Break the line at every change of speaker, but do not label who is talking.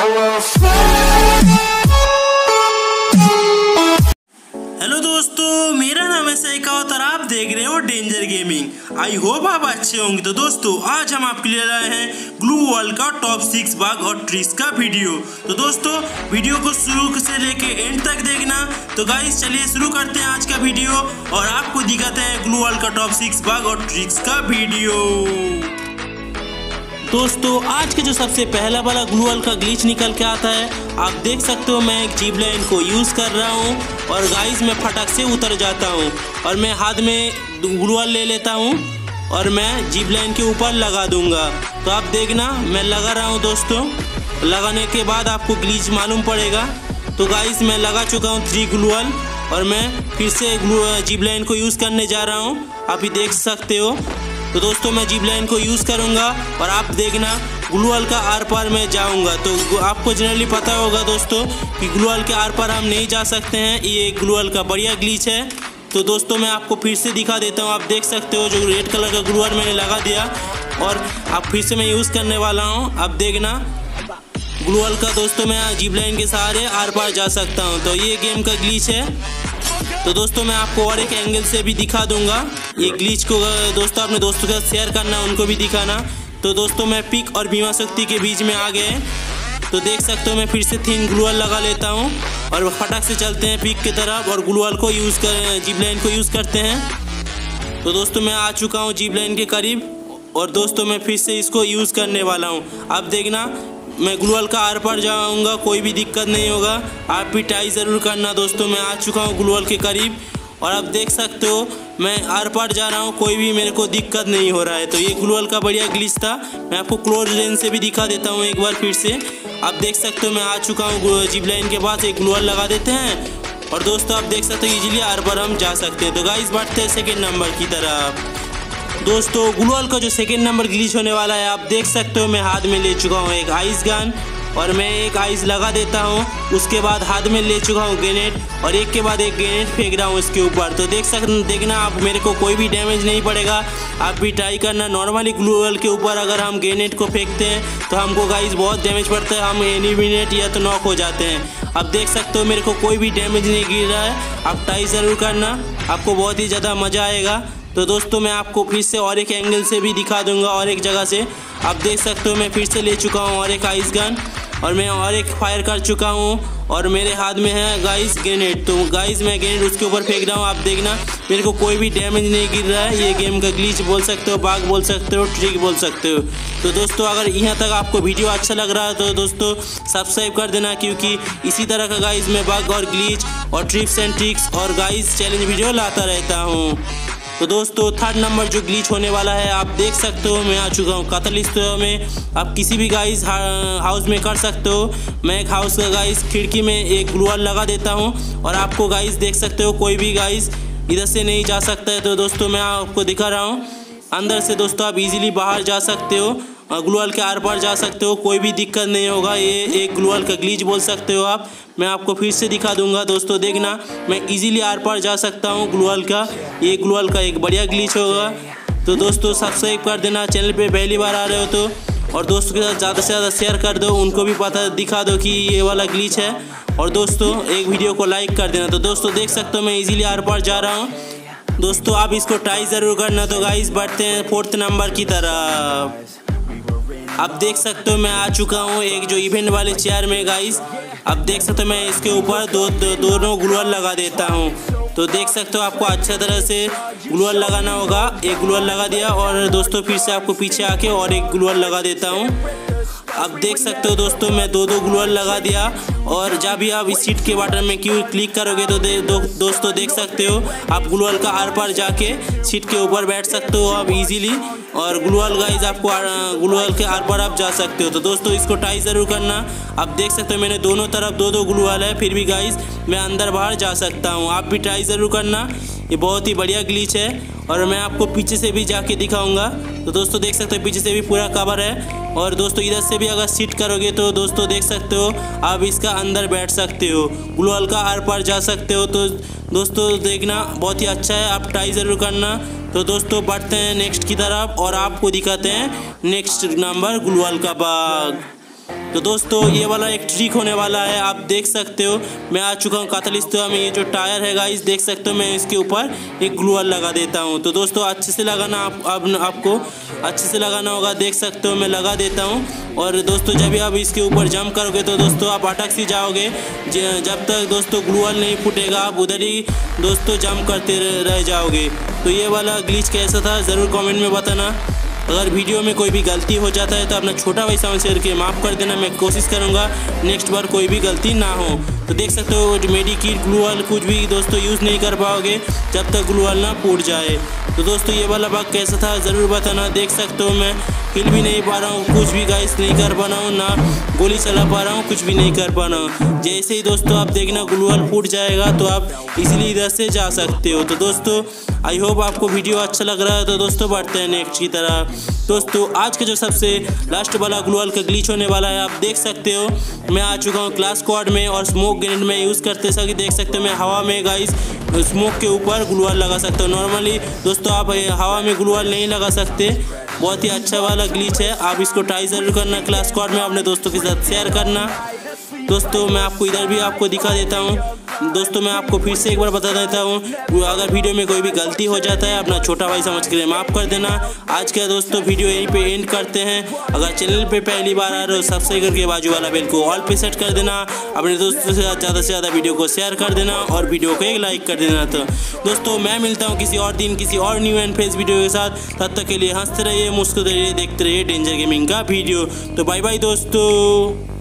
Hello दोस्तों, मेरा नाम है सैकावत और आप देख रहे हो डेंजर गेमिंग आई होप आप अच्छे होंगे। तो दोस्तों, आज हम आपके लिए लाए हैं ग्लू वॉल का टॉप सिक्स बाग और ट्रिक्स का वीडियो तो दोस्तों वीडियो को शुरू से लेके एंड तक देखना। तो गाइस चलिए शुरू करते हैं आज का वीडियो और आपको दिखाते हैं ग्लू वॉल का टॉप सिक्स बाग और ट्रिक्स का वीडियो दोस्तों, आज के जो सबसे पहला वाला ग्लूअल का ग्लीच निकल के आता है, आप देख सकते हो मैं एक जीप लाइन को यूज़ कर रहा हूँ और गाइस मैं फटक से उतर जाता हूँ और मैं हाथ में ग्लूअल ले लेता हूँ और मैं जीप लाइन के ऊपर लगा दूँगा। तो आप देखना, मैं लगा रहा हूँ दोस्तों। लगाने के बाद आपको ग्लीच मालूम पड़ेगा। तो गाइस, मैं लगा चुका हूँ थ्री ग्लूअल और मैं फिर से जीप लाइन को यूज़ करने जा रहा हूँ। आप ही देख सकते हो। तो दोस्तों मैं जीप लाइन को यूज़ करूँगा और आप देखना ग्लूअल का आर पार में जाऊँगा। तो आपको जनरली पता होगा दोस्तों कि ग्लूअल के आर पार हम नहीं जा सकते हैं। ये ग्लूअल का बढ़िया ग्लीच है। तो दोस्तों मैं आपको फिर से दिखा देता हूँ। आप देख सकते हो जो रेड कलर का ग्लूअल मैंने लगा दिया और आप फिर से मैं यूज़ करने वाला हूँ। अब देखना ग्लूअल का दोस्तों मैं जीप लाइन के सहारे आर पार जा सकता हूँ। तो ये गेम का ग्लीच है। तो दोस्तों, मैं आपको और एक एंगल से भी दिखा दूँगा। ये ग्लीच को, दोस्तों अपने दोस्तों के साथ शेयर करना, उनको भी दिखाना। तो दोस्तों, मैं पिक और बीमा शक्ति के बीच में आ गए तो देख सकते हो, मैं फिर से थिन ग्लूअल लगा लेता हूँ। और फटाक से चलते हैं पिक की तरफ़ और ग्लूअल को यूज़ कर जीप लाइन को यूज़ करते हैं। तो दोस्तों, मैं आ चुका हूँ जीप लाइन के करीब। और दोस्तों, मैं फिर से इसको यूज़ करने वाला हूँ। अब देखना मैं ग्लूअल का आर पार जाऊँगा, कोई भी दिक्कत नहीं होगा। आप भी ट्राई ज़रूर करना दोस्तों, मैं आ चुका हूँ ग्लूअल के करीब। और आप देख सकते हो, मैं आर पार जा रहा हूँ, कोई भी मेरे को दिक्कत नहीं हो रहा है। तो ये ग्लूअल का बढ़िया ग्लिच था। मैं आपको क्लोज रेंज से भी दिखा देता हूँ एक बार फिर से। आप देख सकते हो, मैं आ चुका हूँ जिप लाइन के पास, एक ग्लूअल लगा देते हैं। और दोस्तों, आप देख सकते हो इजीली आर पार हम जा सकते हैं। तो गाइस बढ़ते हैं सेकेंड नंबर की तरफ़। दोस्तों ग्लूअल का जो सेकेंड नंबर ग्लिच होने वाला है, आप देख सकते हो, मैं हाथ में ले चुका हूँ एक आइस गन और मैं एक आइस लगा देता हूँ। उसके बाद हाथ में ले चुका हूँ ग्रेनेड और एक के बाद एक ग्रेनेड फेंक रहा हूँ इसके ऊपर। तो देख सकते देखना, आप मेरे को कोई भी डैमेज नहीं पड़ेगा। आप भी ट्राई करना नॉर्मली ग्लूअल के ऊपर अगर हम ग्रेनेड को फेंकते हैं तो हमको गाइस बहुत डैमेज पड़ता है। हम एनिमिनेट या तो नॉक हो जाते हैं। अब देख सकते हो, मेरे को कोई भी डैमेज नहीं गिर रहा है। आप ट्राई ज़रूर करना, आपको बहुत ही ज़्यादा मज़ा आएगा। तो दोस्तों, मैं आपको फिर से और एक एंगल से भी दिखा दूँगा, और एक जगह से। आप देख सकते हो, मैं फिर से ले चुका हूँ और एक आइस गन और मैं और एक फायर कर चुका हूँ, और मेरे हाथ में है गाइस ग्रेनेड तो गाइस मैं ग्रेनेड उसके ऊपर फेंक रहा हूँ, आप देखना, मेरे को कोई भी डैमेज नहीं गिर रहा है। ये गेम का ग्लीच बोल सकते हो बाग बोल सकते हो ट्रिक बोल सकते हो। तो दोस्तों, अगर यहाँ तक आपको वीडियो अच्छा लग रहा है तो दोस्तों सब्सक्राइब कर देना, क्योंकि इसी तरह का गाइस मैं बाग और ग्लीच और ट्रिप्स एंड ट्रिक्स और गाइस चैलेंज वीडियो लाता रहता हूँ। तो दोस्तों थर्ड नंबर जो ग्लीच होने वाला है, आप देख सकते हो, मैं आ चुका हूँ कतल कतलिस्त में। आप किसी भी गाइस हाउस में कर सकते हो। मैं एक हाउस का गाइस खिड़की में एक ग्लूअर लगा देता हूँ और आपको गाइस देख सकते हो, कोई भी गाइस इधर से नहीं जा सकता है। तो दोस्तों, मैं आपको दिखा रहा हूँ। अंदर से दोस्तों, आप इजीली बाहर जा सकते हो। ग्लूअल के आर पार जा सकते हो, कोई भी दिक्कत नहीं होगा। ये एक ग्लूअल का ग्लीच बोल सकते हो आप। मैं आपको फिर से दिखा दूँगा, दोस्तों, देखना। मैं इजीली आर पार जा सकता हूँ ग्लूअल का। ये ग्लूअल का एक बढ़िया ग्लीच होगा। तो दोस्तों सब्सक्राइब कर देना चैनल पे, पहली बार आ रहे हो तो। और दोस्तों के साथ ज़्यादा से ज़्यादा शेयर कर दो, उनको भी पता दिखा दो कि ये वाला ग्लीच है। और दोस्तों, एक वीडियो को लाइक कर देना। तो दोस्तों, देख सकते हो मैं इजीली आर पार जा रहा हूँ। दोस्तों, आप इसको ट्राई ज़रूर करना। तो गाइस बढ़ते हैं फोर्थ नंबर की तरफ़। अब देख सकते हो मैं आ चुका हूँ एक जो इवेंट वाले चेयर में गाइस अब देख सकते हो मैं इसके ऊपर दो, दोनों ग्लूअर लगा देता हूँ। तो देख सकते हो आपको अच्छा तरह से ग्लूअर लगाना होगा। एक ग्लूअर लगा दिया और दोस्तों फिर से आपको पीछे आके और एक ग्लूअर लगा देता हूँ। अब देख सकते हो दोस्तों मैं दो दो ग्लूअर लगा दिया। और जब भी आप इस सीट के बटन में क्यों क्लिक करोगे तो दे, दो, दोस्तों देख सकते हो आप ग्लूअल का आर पार जाके सीट के ऊपर बैठ सकते हो आप इजीली और ग्लूअल गाइज़ आपको ग्लूअल के आर पार आप जा सकते हो। तो दोस्तों इसको ट्राई ज़रूर करना। आप देख सकते हो मैंने दोनों तरफ़ दो दो ग्लूअल है फिर भी गाइज़ मैं अंदर बाहर जा सकता हूँ। आप भी ट्राई ज़रूर करना। ये बहुत ही बढ़िया ग्लीच है और मैं आपको पीछे से भी जाके दिखाऊँगा। तो दोस्तों देख सकते हो पीछे से भी पूरा कवर है। और दोस्तों इधर से भी अगर सीट करोगे तो दोस्तों देख सकते हो आप इसका अंदर बैठ सकते हो। ग्लोअल का आर पार जा सकते हो। तो दोस्तों, देखना बहुत ही अच्छा है। आप ट्राई ज़रूर करना। तो दोस्तों, बढ़ते हैं नेक्स्ट की तरफ़ और आपको दिखाते हैं नेक्स्ट नंबर ग्लोअल का बाग। तो दोस्तों ये वाला एक ट्रिक होने वाला है आप देख सकते हो। मैं आ चुका हूँ कातलिस्ता में ये जो टायर है गाइस देख सकते हो मैं इसके ऊपर एक ग्लूअर लगा देता हूँ। तो दोस्तों अच्छे से लगाना आप, आप आपको अच्छे से लगाना होगा देख सकते हो मैं लगा देता हूँ। और दोस्तों जब भी आप इसके ऊपर जंप करोगे तो दोस्तों आप अटक सी जाओगे। जब तक दोस्तों ग्लूअल नहीं फूटेगा आप उधर ही दोस्तों जंप करते रह जाओगे। तो ये वाला ग्लीच कैसा था ज़रूर कमेंट में बताना। अगर वीडियो में कोई भी गलती हो जाता है तो अपना छोटा भाई समझ करके माफ़ कर देना, मैं कोशिश करूँगा नेक्स्ट बार कोई भी गलती ना हो। तो देख सकते हो मेडी की ग्लूअल कुछ भी दोस्तों यूज़ नहीं कर पाओगे जब तक ग्लूअल ना फूट जाए। तो दोस्तों ये वाला बाग कैसा था? ज़रूर बताना। देख सकते हो मैं हिल भी नहीं पा रहा हूँ। कुछ भी गाइस नहीं कर पा रहा हूँ, ना गोली चला पा रहा हूँ, कुछ भी नहीं कर पा रहा हूँ। जैसे ही दोस्तों आप देखना ग्लूअल फूट जाएगा तो आप इजीली इधर से जा सकते हो। तो दोस्तों आई होप आपको वीडियो अच्छा लग रहा है। तो दोस्तों, बढ़ते हैं नेक्स्ट की तरह। दोस्तों, आज का जो सबसे लास्ट वाला ग्लूअल का ग्लीच होने वाला है, आप देख सकते हो। मैं आ चुका हूँ क्लास क्वाड में और स्मोक ग्रेनेड में यूज़ करते सके देख सकते हो। मैं हवा में गाइस स्मोक के ऊपर ग्लूअल लगा सकते हो। नॉर्मली दोस्तों, आप हवा में ग्लूअल नहीं लगा सकते। बहुत ही अच्छा वाला ग्लीच है। आप इसको ट्राई ज़रूर करना क्लास स्क्वाड में अपने दोस्तों के साथ शेयर करना। दोस्तों, मैं आपको इधर भी आपको दिखा देता हूँ। दोस्तों, मैं आपको फिर से एक बार बता देता हूँ, अगर वीडियो में कोई भी गलती हो जाता है, अपना छोटा भाई समझ कर माफ़ कर देना। आज का दोस्तों, वीडियो यहीं पे एंड करते हैं। अगर चैनल पे पहली बार आ रहे हो सब्सक्राइब करके बाजू वाला बेल को ऑल पे सेट कर देना। अपने दोस्तों से ज़्यादा से ज़्यादा वीडियो को शेयर कर देना और वीडियो को एक लाइक कर देना तो। दोस्तों, मैं मिलता हूँ किसी और दिन किसी और न्यू एंड फ्रेश वीडियो के साथ। तब तक के लिए हँसते रहिए, मुस्कुराते रहिए, देखते रहिए डेंजर गेमिंग का वीडियो तो बाय बाय दोस्तों।